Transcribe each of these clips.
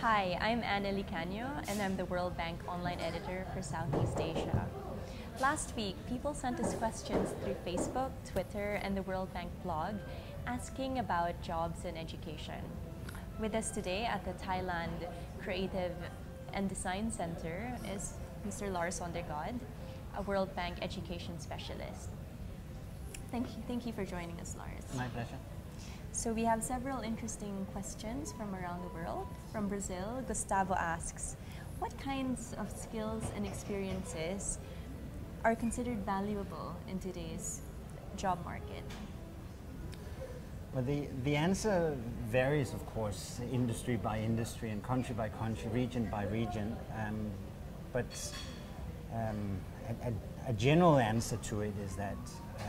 Hi, I'm Anna Licanio, and I'm the World Bank online editor for Southeast Asia. Last week, people sent us questions through Facebook, Twitter, and the World Bank blog asking about jobs and education. With us today at the Thailand Creative and Design Center is Mr. Lars Sondergaard, a World Bank education specialist. Thank you, thank you for joining us, Lars. My pleasure. So we have several interesting questions from around the world. From Brazil, Gustavo asks, what kinds of skills and experiences are considered valuable in today's job market? Well, the, the answer varies, of course, industry by industry and country by country, region by region. Um, but um, a, a, a, general answer to it is that um,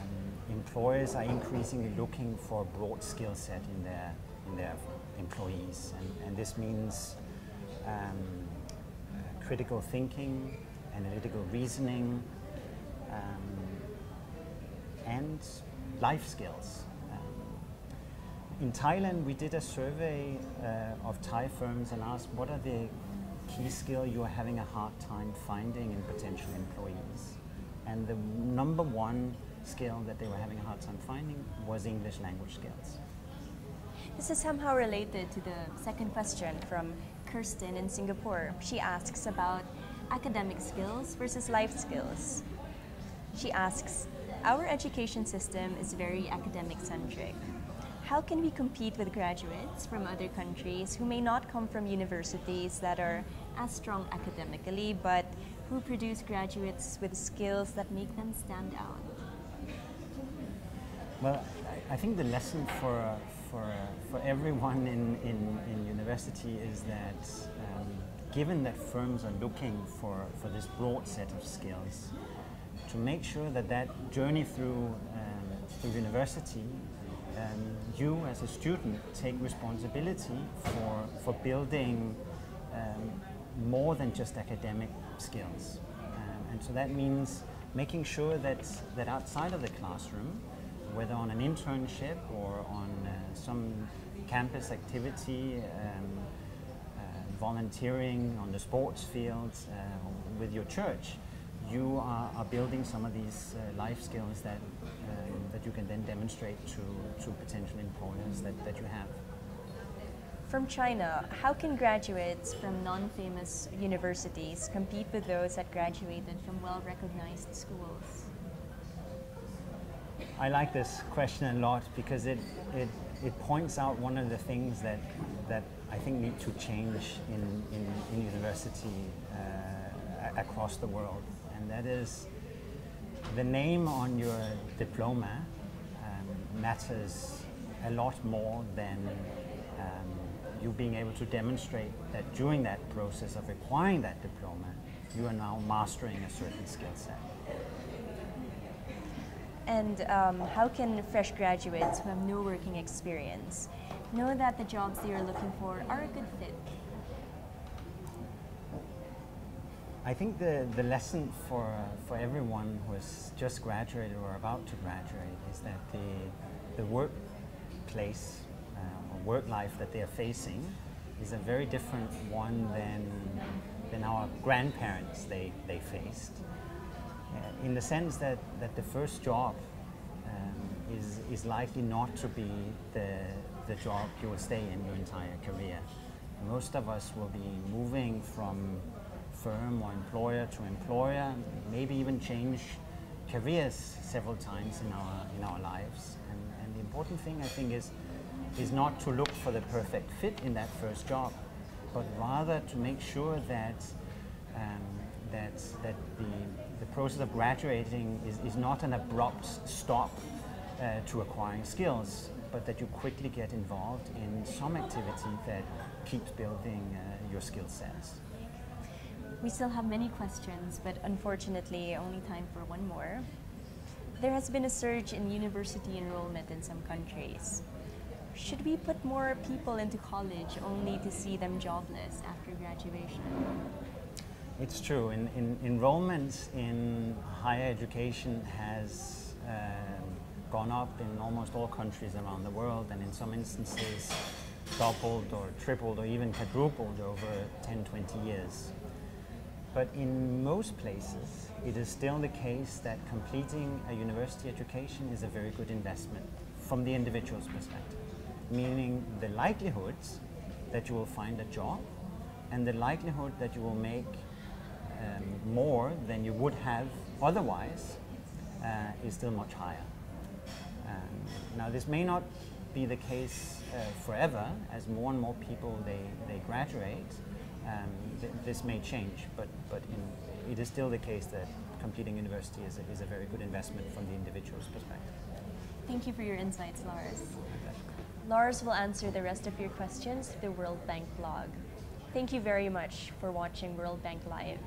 employers are increasingly looking for a broad skill set in their, in their employees. And, and this means um, critical thinking, analytical reasoning, um, and life skills. Um, in Thailand, we did a survey uh, of Thai firms and asked what are the key skills you are having a hard time finding in potential employees. And the number one skill that they were having a hard time finding was English language skills. This is somehow related to the second question from Kirsten in Singapore. She asks about academic skills versus life skills. She asks, our education system is very academic centric. How can we compete with graduates from other countries who may not come from universities that are as strong academically, but who produce graduates with skills that make them stand out? Well, I think the lesson for, for, for everyone in, in, in university is that um, given that firms are looking for, for this broad set of skills, to make sure that that journey through, um, through university, um, you as a student take responsibility for, for building um, more than just academic skills. Um, and so that means making sure that, that outside of the classroom, whether on an internship or on uh, some campus activity, um, uh, volunteering on the sports field uh, with your church, you are, are building some of these uh, life skills that, um, that you can then demonstrate to, to potential employers that, that you have. From China, how can graduates from non-famous universities compete with those that graduated from well-recognized schools? I like this question a lot because it, it, it points out one of the things that, that I think need to change in, in, in university uh, across the world and that is the name on your diploma um, matters a lot more than um, you being able to demonstrate that during that process of acquiring that diploma, you are now mastering a certain skill set. And um, how can fresh graduates who have no working experience know that the jobs they are looking for are a good fit I think the, the lesson for, for everyone who has just graduated or about to graduate is that the, the workplace uh, or work life that they are facing is a very different one than, than our grandparents they, they faced. Uh, in the sense that, that the first job um, is, is likely not to be the, the job you will stay in your entire career. Most of us will be moving from firm or employer to employer, maybe even change careers several times in our, in our lives. And, and the important thing, I think, is, is not to look for the perfect fit in that first job, but rather to make sure that, um, that, that the, the process of graduating is, is not an abrupt stop uh, to acquiring skills, but that you quickly get involved in some activity that keeps building uh, your skill sets. We still have many questions, but unfortunately, only time for one more. There has been a surge in university enrollment in some countries. Should we put more people into college only to see them jobless after graduation? It's true. In, in, enrollment in higher education has uh, gone up in almost all countries around the world, and in some instances, doubled or tripled or even quadrupled over 10, 20 years. But in most places, it is still the case that completing a university education is a very good investment from the individual's perspective, meaning the likelihoods that you will find a job and the likelihood that you will make um, more than you would have otherwise uh, is still much higher. Um, now, this may not be the case uh, forever as more and more people they, they graduate. Um, th this may change, but, but in, it is still the case that completing university is a, is a very good investment from the individual's perspective. Thank you for your insights, Lars. Lars will answer the rest of your questions through the World Bank blog. Thank you very much for watching World Bank Live.